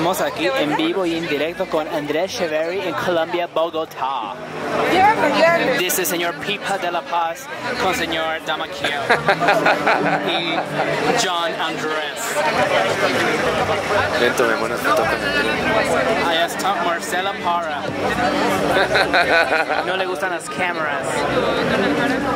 Estamos aquí en vivo y en directo con Andrés Cheveri en Colombia, Bogotá. Dice señor Pipa de la Paz con señor Damaquio y John Andrés. Ven, tomémonos foto con él. Está Marcela Para. No le gustan las cámaras.